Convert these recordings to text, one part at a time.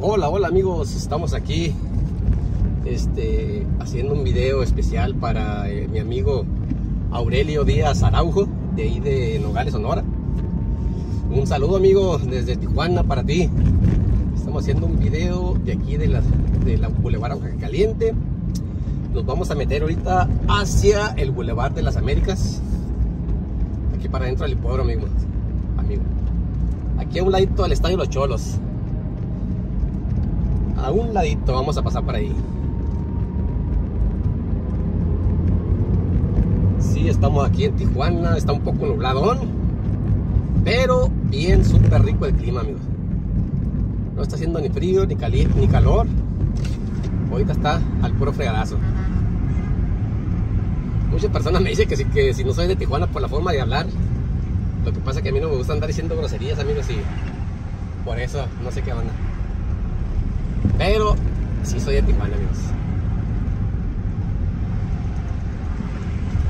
Hola, hola amigos, estamos aquí este, haciendo un video especial para eh, mi amigo Aurelio Díaz Araujo, de ahí de Nogales, Sonora. Un saludo amigo desde Tijuana para ti. Estamos haciendo un video de aquí de la, de la Caliente. Nos vamos a meter ahorita hacia el Boulevard de las Américas. Aquí para adentro del hipódromo, amigo. amigo. Aquí a un ladito del Estadio Los Cholos. A un ladito vamos a pasar por ahí. Sí, estamos aquí en Tijuana. Está un poco nubladón. Pero bien súper rico el clima, amigos. No está haciendo ni frío, ni caliente, ni calor. Ahorita está al puro fregadazo. Muchas personas me dicen que si, que si no soy de Tijuana por la forma de hablar. Lo que pasa es que a mí no me gusta andar diciendo groserías, amigos, y por eso no sé qué onda. Pero sí soy de Tijuana, amigos.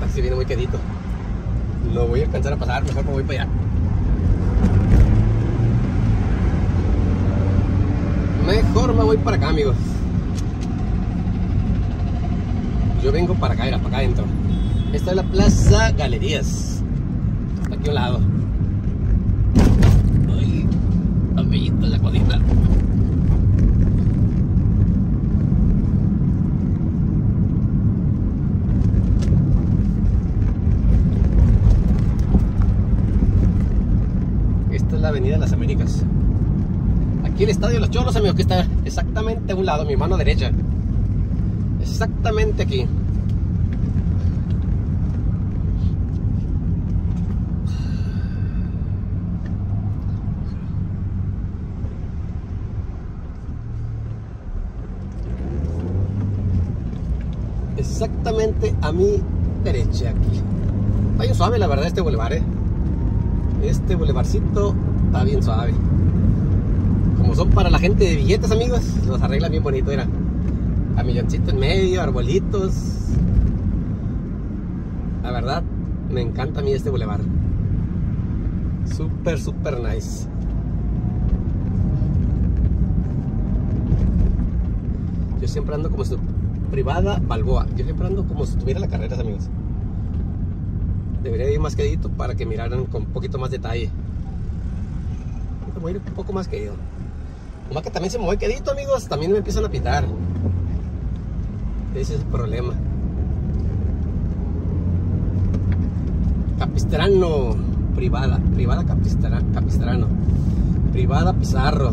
Así viene muy quedito. No voy a alcanzar a pasar, mejor me voy para allá. Mejor me voy para acá, amigos. Yo vengo para acá, era para acá adentro. Esta es la Plaza Galerías. Aquí a un lado. Ay, amiguito la cosita. Esta es la Avenida de las Américas. Aquí el Estadio de los Cholos, amigos, que está exactamente a un lado, mi mano derecha. Exactamente aquí. Exactamente a mi derecha aquí. Bien suave la verdad este bulevar, ¿eh? Este bulevarcito está bien suave. Como son para la gente de billetes, amigos, los arreglan bien bonito, era camilloncito en medio, arbolitos. La verdad, me encanta a mí este bulevar. Súper, súper nice. Yo siempre ando como si privada Balboa. Yo siempre ando como si tuviera la carrera, amigos. Debería ir más quedito para que miraran con un poquito más detalle. Voy a ir un poco más querido. Como que también se me voy quedito, amigos. También me empiezan a pitar. Ese es el problema. Capistrano, privada, privada Capistra, Capistrano, privada Pizarro,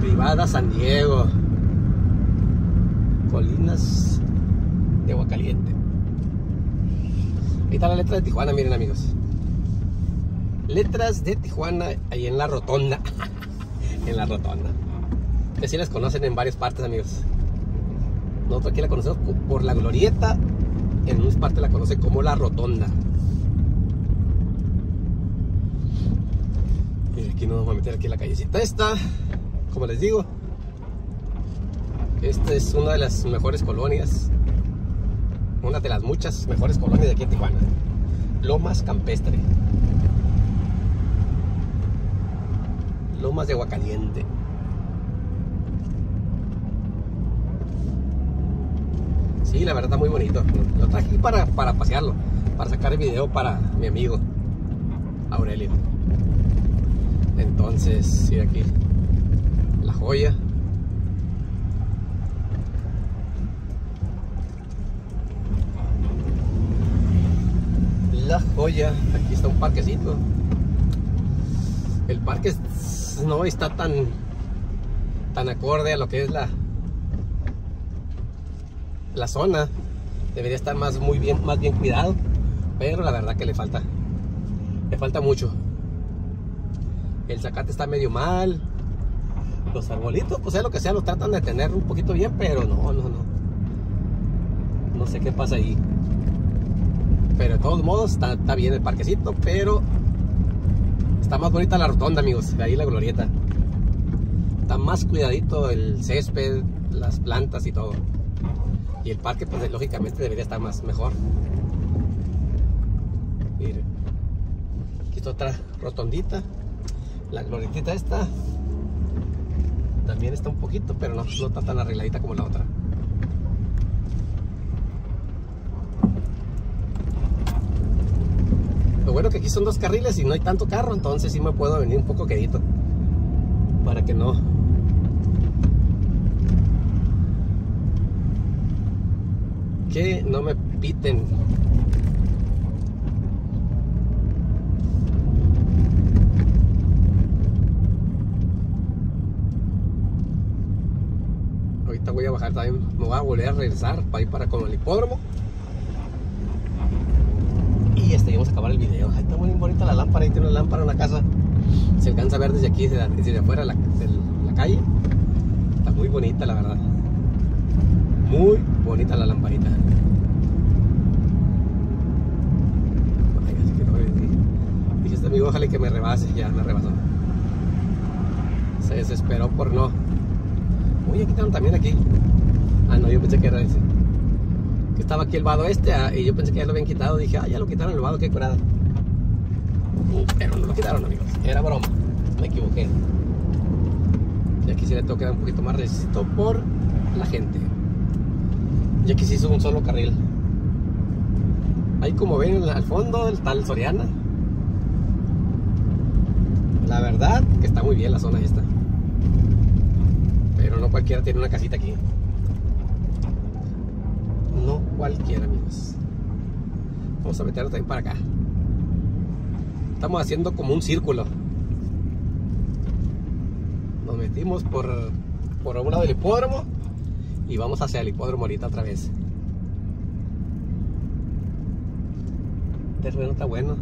privada San Diego, Colinas de Agua Caliente. Ahí está la letra de Tijuana, miren amigos. Letras de Tijuana ahí en la rotonda. en la rotonda que sí las conocen en varias partes, amigos. Nosotros aquí la conocemos por la glorieta, en unas partes la conocen como la rotonda. Y aquí nos vamos a meter aquí en la callecita esta, como les digo. Esta es una de las mejores colonias, una de las muchas mejores colonias de aquí en Tijuana. Lomas Campestre. Lomas de Aguacaliente. Sí, la verdad está muy bonito. Lo traje para, para pasearlo, para sacar el video para mi amigo Aurelio. Entonces, sí, aquí la joya. La joya, aquí está un parquecito. El parque no está tan tan acorde a lo que es la la zona. Debería estar más muy bien más bien cuidado pero la verdad que le falta le falta mucho. El zacate está medio mal. Los arbolitos pues sea lo que sea lo tratan de tener un poquito bien pero no no no. No sé qué pasa ahí pero de todos modos está, está bien el parquecito pero está más bonita la rotonda amigos ahí la glorieta. Está más cuidadito el césped las plantas y todo. Y el parque pues lógicamente debería estar más mejor. Miren aquí está otra rotondita. La glorietita esta también está un poquito, pero no, no está tan arregladita como la otra. Lo bueno que aquí son dos carriles y no hay tanto carro, entonces sí me puedo venir un poco quedito. Para que no. Que no me piten. Ahorita voy a bajar también, me voy a volver a regresar para ir para con el hipódromo. Y este, vamos a acabar el video. Está muy bonita la lámpara, ahí tiene una lámpara en la casa. Se alcanza a ver desde aquí, desde, afuera la, de la calle. Está muy bonita, la verdad. Muy bonita la lamparita. Ay, que no. Dije este amigo, ojalá que me rebase. Ya me rebasó. Se desesperó por no. Aquí están también aquí. Ah, no, yo pensé que era ese. Que estaba aquí el vado este ah, y yo pensé que ya lo habían quitado. Dije, ah, ya lo quitaron el vado, qué curada. Uh, pero no lo quitaron, amigos. Era broma. Me equivoqué. Y aquí sí le tengo que dar un poquito más resistito por la gente. Y aquí se hizo un solo carril. Ahí como ven al fondo el tal Soriana. La verdad que está muy bien la zona esta. Pero no cualquiera tiene una casita aquí. No cualquiera, amigos. Vamos a meterlo también para acá. Estamos haciendo como un círculo. Nos metimos por, por un lado del hipódromo y vamos hacia el hipódromo ahorita otra vez. El terreno está bueno.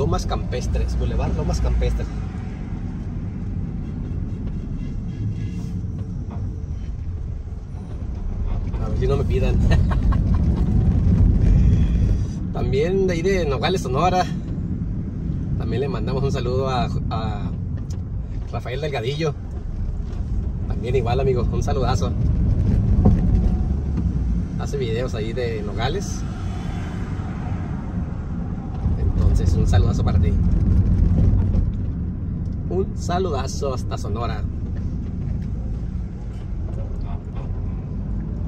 Lomas Campestres, Boulevard Lomas Campestres. A ver si no me pidan. También de ahí de Nogales, Sonora. También le mandamos un saludo a, a Rafael Delgadillo. También igual, amigo, un saludazo. Hace videos ahí de Nogales. Entonces, un saludazo para ti. Un saludazo hasta Sonora.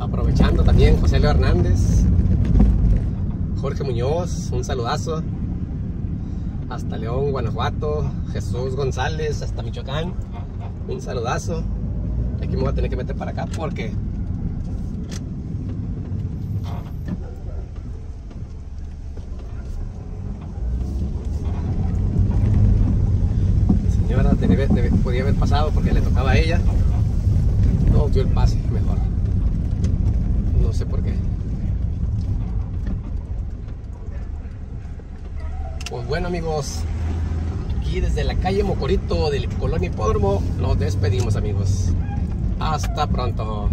Aprovechando también José Leo Hernández, Jorge Muñoz, un saludazo. Hasta León, Guanajuato, Jesús González, hasta Michoacán, un saludazo. Aquí me voy a tener que meter para acá porque debe- debe- podía haber pasado porque le tocaba a ella. No dio el pase mejor. No sé por qué. Pues bueno amigos, aquí desde la calle Mocorito del Colonia Hipódromo nos despedimos amigos. Hasta pronto.